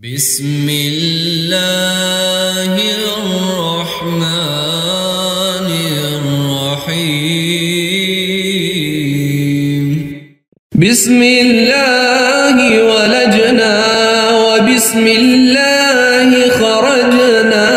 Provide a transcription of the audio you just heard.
بسم الله الرحمن الرحيم. بسم الله ولجنا وبسم الله خرجنا.